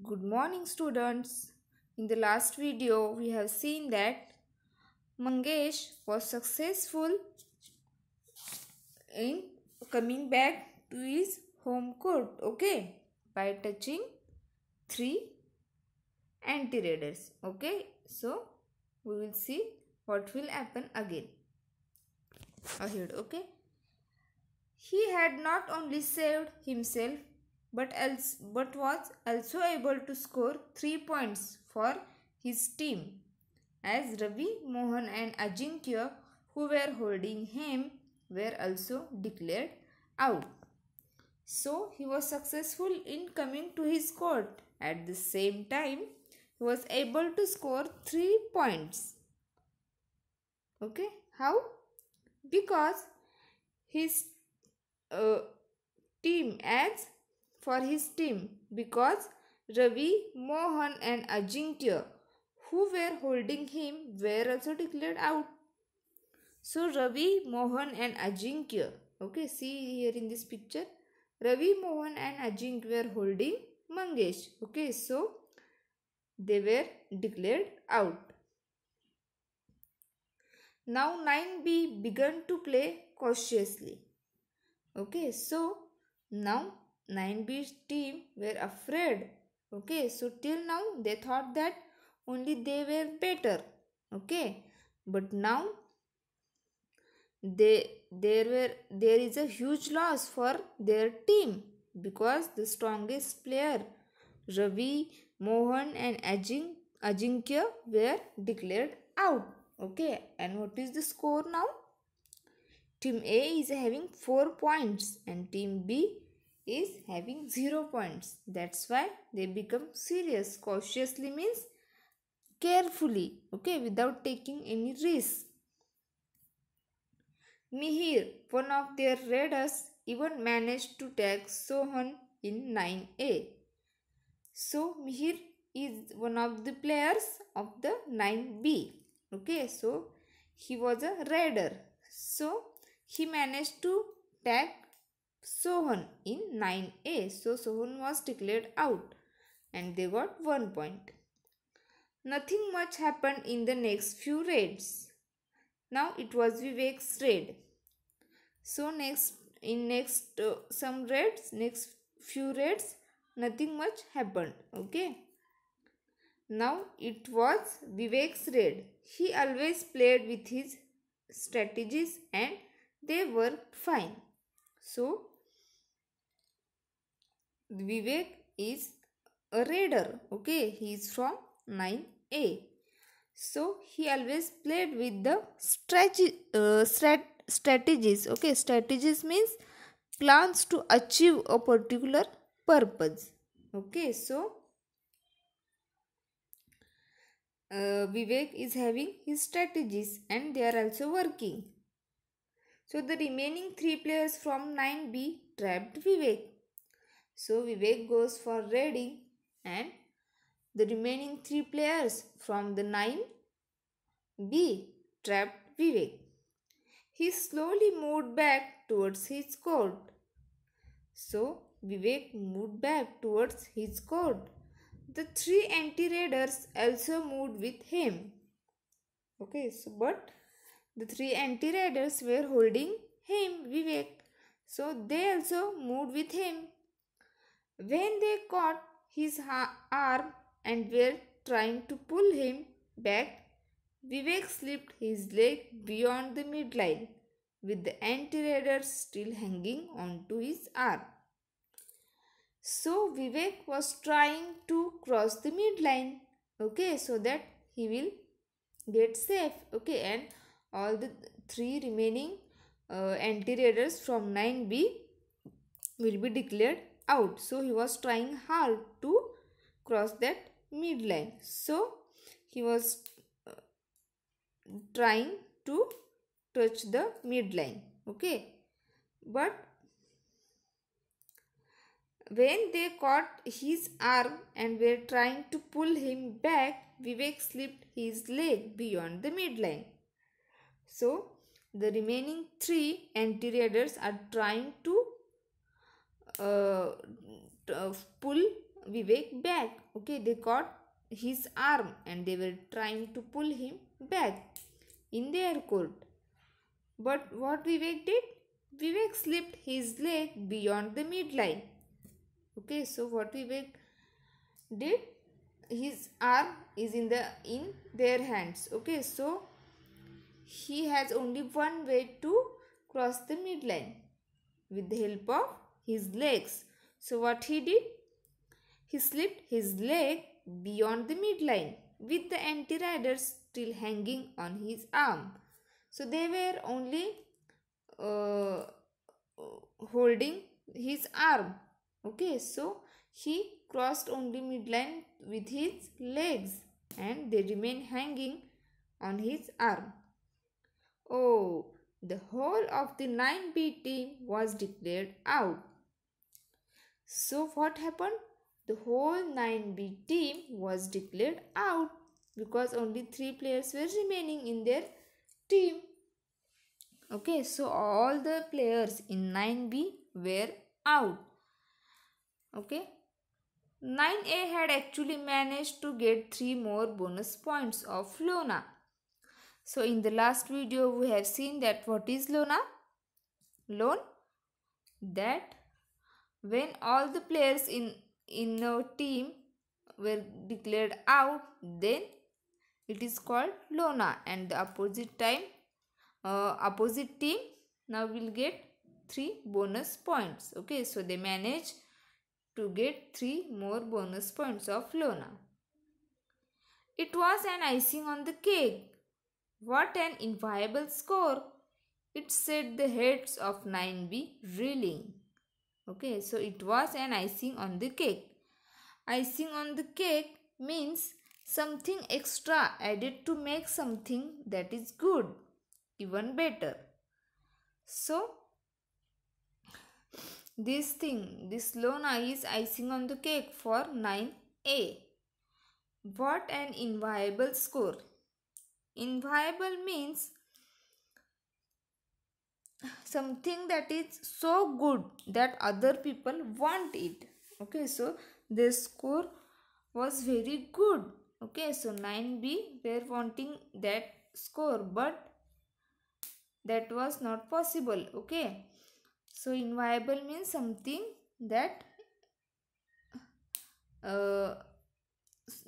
Good morning students. In the last video we have seen that Mangesh was successful in coming back to his home court okay? By touching three anti-raiders okay? So we will see what will happen again ahead okay? He had not only saved himself but else but was also able to score 3 points for his team as Ravi, Mohan and Ajinkya who were holding him were also declared out. So he was successful in coming to his court. At the same time, he was able to score 3 points. Okay, how? Because his uh, team as for his team because Ravi, Mohan and Ajinkya who were holding him were also declared out. So Ravi, Mohan and Ajinkya okay see here in this picture Ravi, Mohan and Ajinkya were holding Mangesh okay so they were declared out. Now 9B began to play cautiously. Okay, so now 9B team were afraid. Okay, so till now they thought that only they were better. Okay, but now they there were there is a huge loss for their team because the strongest player Ravi, Mohan and Ajin, Ajinkya were declared out. Okay, and what is the score now? Team A is having 4 points and team B is having 0 points. That's why they become serious. Cautiously means carefully, okay, without taking any risk. Mihir, one of their raiders, even managed to tag Sohan in 9A. So, Mihir is one of the players of the 9B. Okay, so he was a raider. So, he managed to tag Sohan in 9A. So Sohan was declared out and they got 1 point. Nothing much happened in the next few raids. Now it was Vivek's raid. So next in next uh, some raids, next few raids, nothing much happened. Okay. Now it was Vivek's raid. He always played with his strategies and they worked fine. So Vivek is a raider. Okay, he is from 9A. So he always played with the strategy, uh, strat strategies. Okay, strategies means plans to achieve a particular purpose. Okay, so uh, Vivek is having his strategies and they are also working. So the remaining three players from 9B trapped Vivek. So Vivek goes for raiding and the remaining three players from the 9B trapped Vivek. He slowly moved back towards his court. So Vivek moved back towards his court. The three anti-raiders also moved with him. Okay, so but the three anti-raiders were holding him, Vivek. So they also moved with him. When they caught his arm and were trying to pull him back, Vivek slipped his leg beyond the midline with the anti-raider still hanging onto his arm. So Vivek was trying to cross the midline, okay, so that he will get safe, okay, and all the three remaining uh, anti-raiders from 9B will be declared out. So he was trying hard to cross that midline. So he was uh, trying to touch the midline. Okay? But when they caught his arm and were trying to pull him back vivek slipped his leg beyond the midline. So the remaining three anti-raiders are trying to uh, uh, pull Vivek back. Okay, they caught his arm and they were trying to pull him back in their court. But what Vivek did? Vivek slipped his leg beyond the midline. Okay, so what Vivek did? His arm is in the in their hands. Okay, so he has only one way to cross the midline with the help of his legs. So what he did? He slipped his leg beyond the midline with the anti-raiders still hanging on his arm. So they were only uh, holding his arm. Okay, so he crossed only midline with his legs and they remain hanging on his arm. Oh, the whole of the 9B team was declared out. So what happened? The whole 9B team was declared out because only 3 players were remaining in their team. Okay, so all the players in 9B were out. Okay. 9A had actually managed to get 3 more bonus points of Lona. So in the last video we have seen that what is Lona? Loan? That when all the players in, in a team were declared out then it is called Lona and the opposite time uh, opposite team now will get 3 bonus points. Okay so they manage to get 3 more bonus points of Lona. It was an icing on the cake what an inviolable score! It set the heads of 9B reeling. Okay, so it was an icing on the cake. Icing on the cake means something extra added to make something that is good even better. So, this thing, this Lona is icing on the cake for 9A. What an inviolable score! Inviolable means something that is so good that other people want it. Okay, so this score was very good. Okay, so 9B were wanting that score but that was not possible. Okay, so inviolable means something that uh,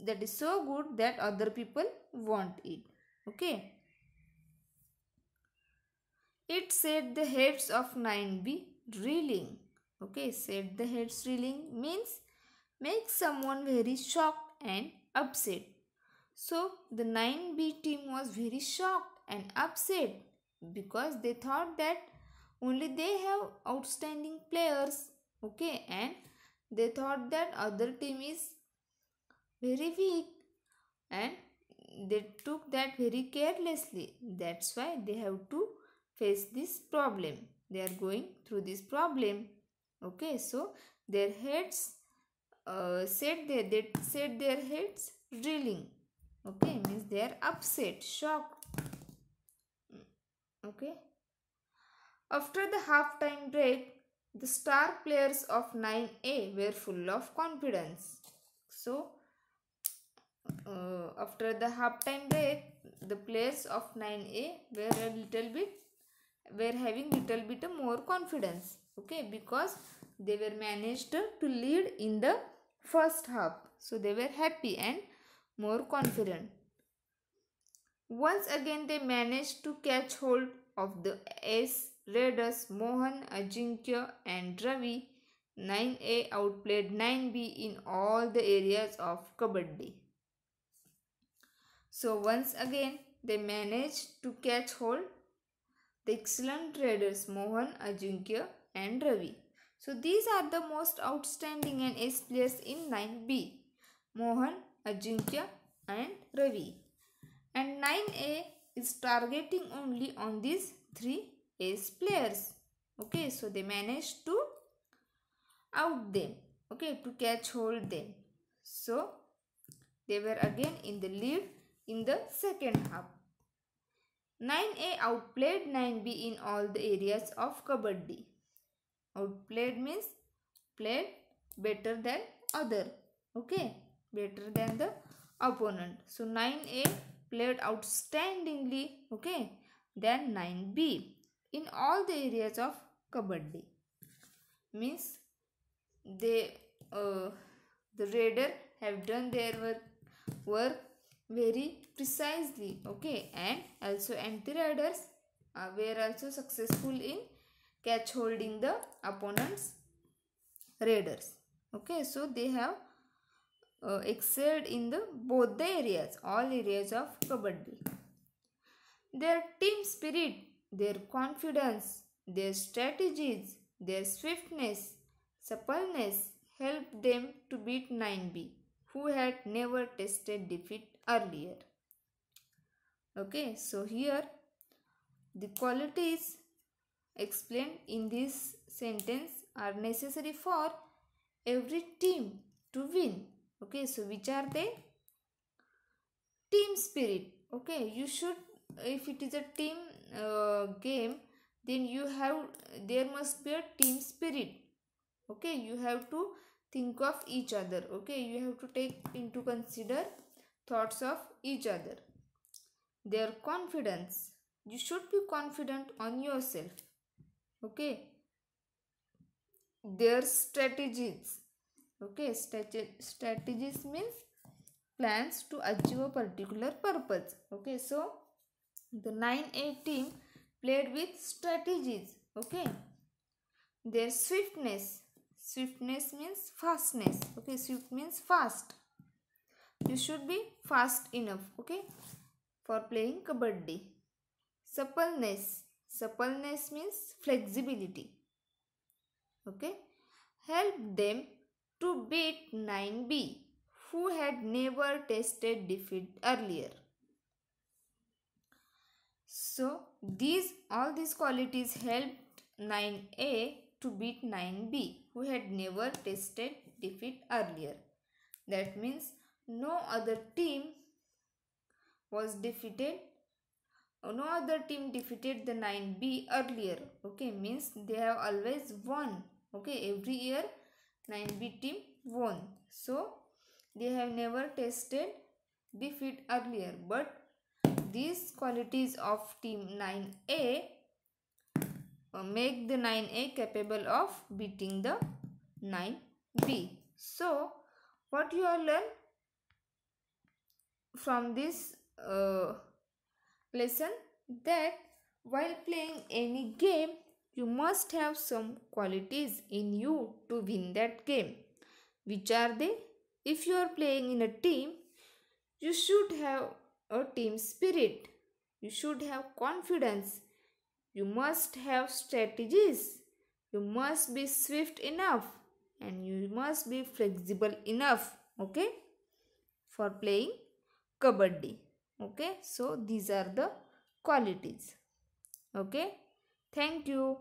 that is so good that other people want it okay it said the heads of 9b reeling. Okay said the heads reeling means make someone very shocked and upset. So the 9b team was very shocked and upset because they thought that only they have outstanding players. Okay and they thought that other team is very weak and they took that very carelessly. That's why they have to face this problem. They are going through this problem. Okay, so their heads uh, set their they set their heads reeling. Okay, means they are upset, shocked. Okay. After the half-time break, the star players of 9A were full of confidence. So, uh, after the halftime break the players of 9a were a little bit were having little bit more confidence okay? Because they were managed to lead in the first half. So they were happy and more confident. Once again they managed to catch hold of the ace raiders mohan ajinkya and ravi. 9a outplayed 9b in all the areas of kabaddi. So once again they managed to catch hold the excellent raiders Mohan, Ajinkya and Ravi. So these are the most outstanding and ace players in 9B. Mohan, Ajinkya and Ravi. And 9A is targeting only on these three ace players. Okay, so they managed to out them. Okay, to catch hold them. So they were again in the lead in the second half. 9A outplayed 9B in all the areas of Kabaddi. Outplayed means played better than other. okay? Better than the opponent. So 9a played outstandingly. Okay? Than 9b in all the areas of kabaddi. Means they uh, the raider have done their work, work very precisely okay? And also anti-raiders uh, were also successful in catch holding the opponents raiders okay? So they have uh, excelled in the both the areas all areas of kabaddi. Their team spirit their confidence their strategies their swiftness suppleness helped them to beat 9b who had never tasted defeat earlier. Okay so here the qualities explained in this sentence are necessary for every team to win. Okay so which are they? Team spirit. Okay you should if it is a team uh, game then you have there must be a team spirit. Okay you have to think of each other. Okay you have to take into consider thoughts of each other. Their confidence. You should be confident on yourself. Okay? Their strategies. Okay? Strategies means plans to achieve a particular purpose. Okay? So the 9a team played with strategies. Okay? Their swiftness. Swiftness means fastness. Okay? Swift means fast you should be fast enough okay? For playing kabaddi. Suppleness. Suppleness means flexibility okay? Help them to beat 9b who had never tasted defeat earlier. So these all these qualities helped 9a to beat 9b who had never tasted defeat earlier. That means no other team was defeated. No other team defeated the 9b earlier. Okay means they have always won. Okay every year 9b team won. So they have never tasted defeat earlier. But these qualities of team 9a uh, make the 9a capable of beating the 9b so what you are learn from this uh, lesson that while playing any game you must have some qualities in you to win that game. Which are they? If you are playing in a team you should have a team spirit. You should have confidence. You must have strategies. You must be swift enough and you must be flexible enough okay for playing kabaddi. Okay? So these are the qualities. Okay? Thank you